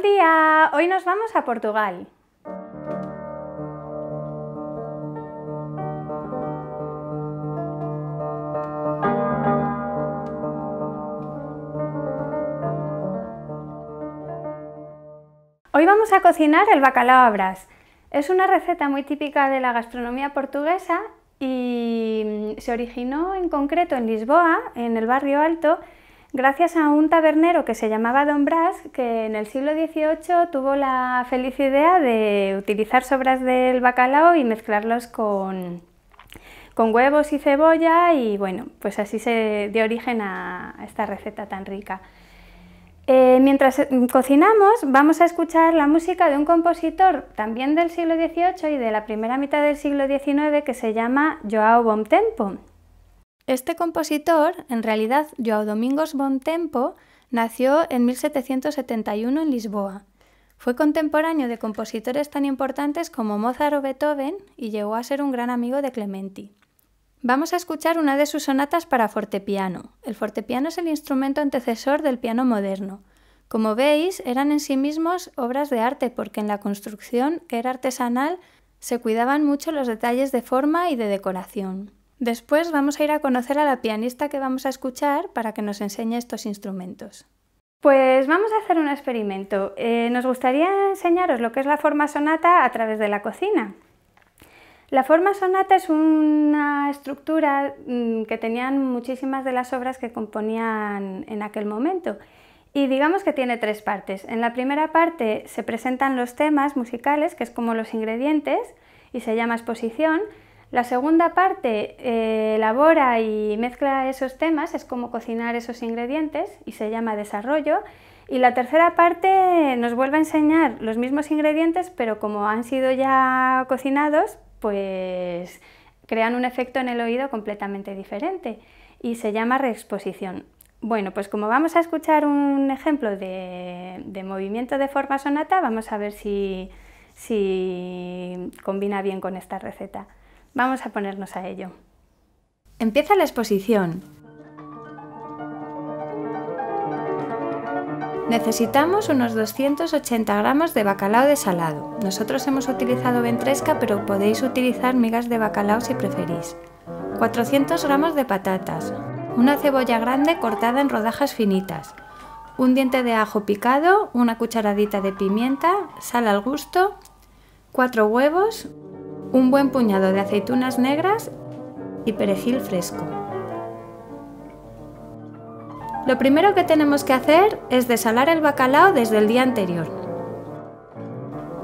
Buen día, hoy nos vamos a Portugal. Hoy vamos a cocinar el bacalao a brás. Es una receta muy típica de la gastronomía portuguesa y se originó en concreto en Lisboa, en el barrio Alto, gracias a un tabernero que se llamaba Don Brás, que en el siglo XVIII tuvo la feliz idea de utilizar sobras del bacalao y mezclarlos con, con huevos y cebolla y bueno, pues así se dio origen a esta receta tan rica. Eh, mientras cocinamos vamos a escuchar la música de un compositor también del siglo XVIII y de la primera mitad del siglo XIX que se llama Joao Bontempo. Este compositor, en realidad Joao Domingos Bontempo, nació en 1771 en Lisboa. Fue contemporáneo de compositores tan importantes como Mozart o Beethoven y llegó a ser un gran amigo de Clementi. Vamos a escuchar una de sus sonatas para fortepiano. El fortepiano es el instrumento antecesor del piano moderno. Como veis, eran en sí mismos obras de arte porque en la construcción, que era artesanal, se cuidaban mucho los detalles de forma y de decoración. Después vamos a ir a conocer a la pianista que vamos a escuchar para que nos enseñe estos instrumentos. Pues vamos a hacer un experimento. Eh, nos gustaría enseñaros lo que es la forma sonata a través de la cocina. La forma sonata es una estructura mm, que tenían muchísimas de las obras que componían en aquel momento y digamos que tiene tres partes. En la primera parte se presentan los temas musicales, que es como los ingredientes, y se llama exposición. La segunda parte eh, elabora y mezcla esos temas, es como cocinar esos ingredientes y se llama desarrollo. Y la tercera parte nos vuelve a enseñar los mismos ingredientes, pero como han sido ya cocinados, pues crean un efecto en el oído completamente diferente y se llama reexposición. Bueno, pues como vamos a escuchar un ejemplo de, movimiento de forma sonata, vamos a ver si combina bien con esta receta. Vamos a ponernos a ello. Empieza la exposición. Necesitamos unos 280 gramos de bacalao desalado. Nosotros hemos utilizado ventresca, pero podéis utilizar migas de bacalao si preferís. 400 gramos de patatas, una cebolla grande cortada en rodajas finitas, un diente de ajo picado, una cucharadita de pimienta, sal al gusto, 4 huevos, un buen puñado de aceitunas negras y perejil fresco. Lo primero que tenemos que hacer es desalar el bacalao desde el día anterior.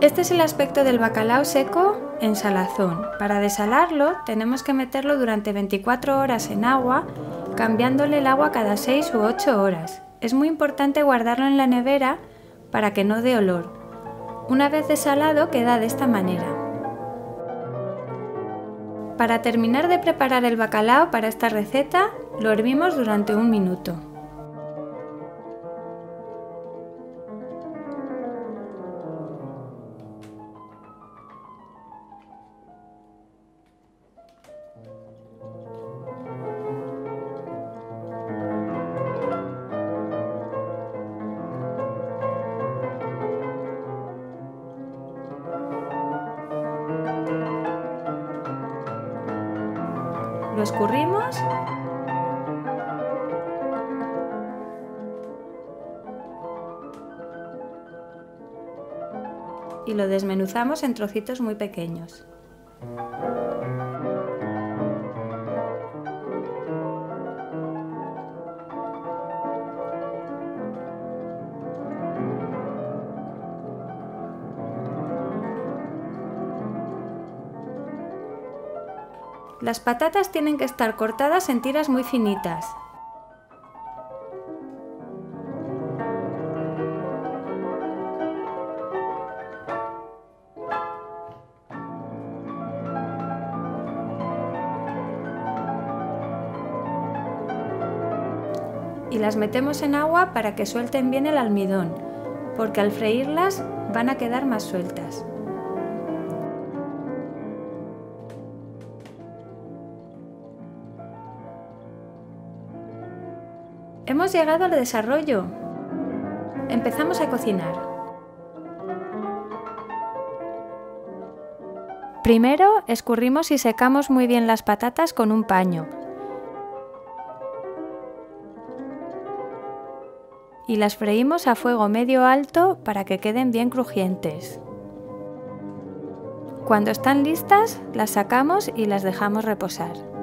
Este es el aspecto del bacalao seco en salazón. Para desalarlo tenemos que meterlo durante 24 horas en agua, cambiándole el agua cada 6 u 8 horas. Es muy importante guardarlo en la nevera para que no dé olor. Una vez desalado queda de esta manera. Para terminar de preparar el bacalao para esta receta, lo hervimos durante un minuto. Escurrimos y lo desmenuzamos en trocitos muy pequeños. Las patatas tienen que estar cortadas en tiras muy finitas. y las metemos en agua para que suelten bien el almidón, porque al freírlas van a quedar más sueltas. llegado al desarrollo. Empezamos a cocinar. Primero escurrimos y secamos muy bien las patatas con un paño. Y las freímos a fuego medio alto para que queden bien crujientes. Cuando están listas, las sacamos y las dejamos reposar.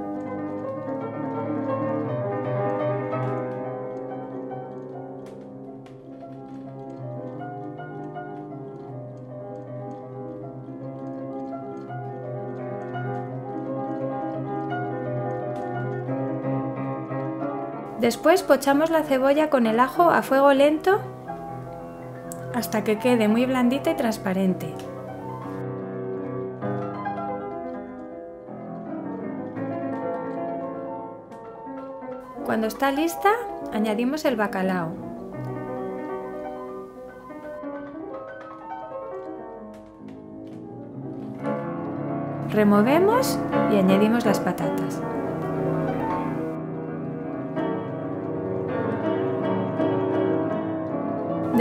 Después pochamos la cebolla con el ajo a fuego lento hasta que quede muy blandita y transparente. Cuando está lista, añadimos el bacalao. Removemos y añadimos las patatas.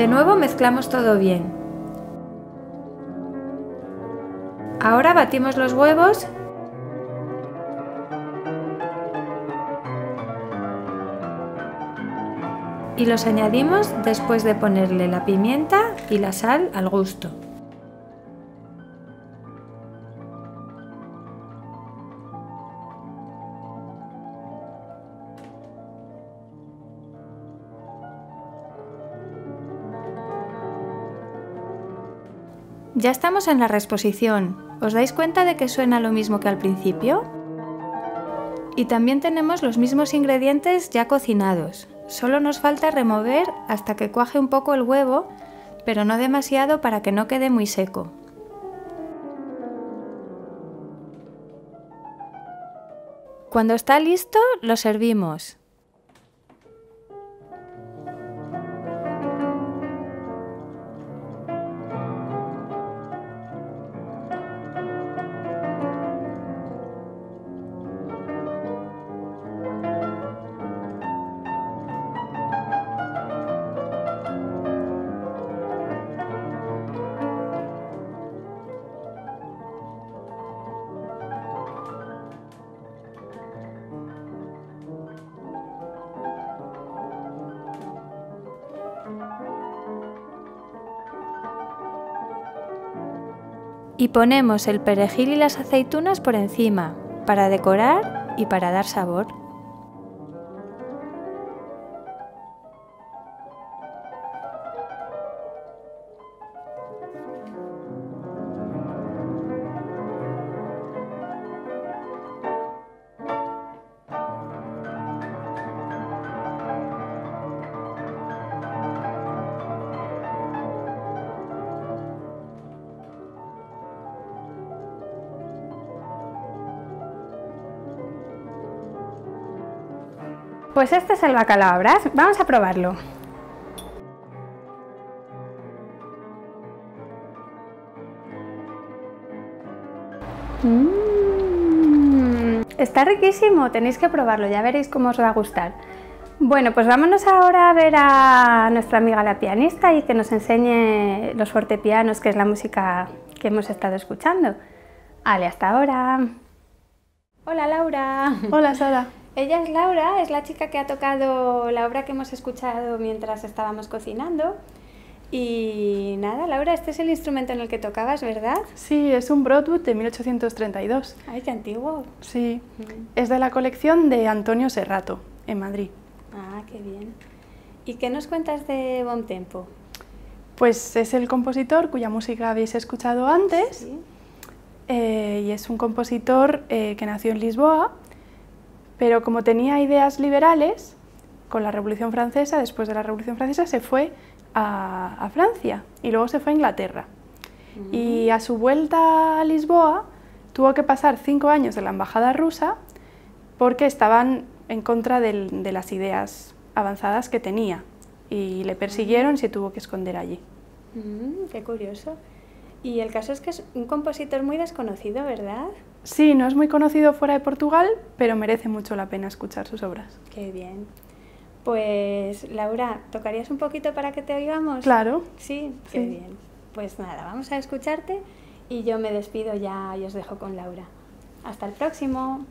De nuevo mezclamos todo bien. Ahora batimos los huevos y los añadimos después de ponerle la pimienta y la sal al gusto. Ya estamos en la reexposición. ¿Os dais cuenta de que suena lo mismo que al principio? Y también tenemos los mismos ingredientes ya cocinados. Solo nos falta remover hasta que cuaje un poco el huevo, pero no demasiado para que no quede muy seco. Cuando está listo, lo servimos. Y ponemos el perejil y las aceitunas por encima para decorar y para dar sabor. Pues este es el bacalao brás. Vamos a probarlo. Mm, está riquísimo, tenéis que probarlo, ya veréis cómo os va a gustar. Bueno, pues vámonos ahora a ver a nuestra amiga la pianista y que nos enseñe los fortepianos, que es la música que hemos estado escuchando. Ale, hasta ahora. Hola Laura. Hola Sara. Ella es Laura, es la chica que ha tocado la obra que hemos escuchado mientras estábamos cocinando. Y nada, Laura, este es el instrumento en el que tocabas, ¿verdad? Sí, es un Broadwood de 1832. Ay, qué antiguo. Sí, es de la colección de Antonio Serrato, en Madrid. Ah, qué bien. ¿Y qué nos cuentas de Bon Tempo? Pues es el compositor cuya música habéis escuchado antes. Eh, y es un compositor eh, que nació en Lisboa pero como tenía ideas liberales, con la Revolución Francesa, después de la Revolución Francesa, se fue a, Francia y luego se fue a Inglaterra. Y a su vuelta a Lisboa tuvo que pasar cinco años de la embajada rusa porque estaban en contra de las ideas avanzadas que tenía y le persiguieron y se tuvo que esconder allí. qué curioso. Y el caso es que es un compositor muy desconocido, ¿verdad? Sí, no es muy conocido fuera de Portugal, pero merece mucho la pena escuchar sus obras. Qué bien. Pues Laura, ¿tocarías un poquito para que te oigamos? Claro. Sí, qué bien. Pues nada, vamos a escucharte y yo me despido ya y os dejo con Laura. Hasta el próximo.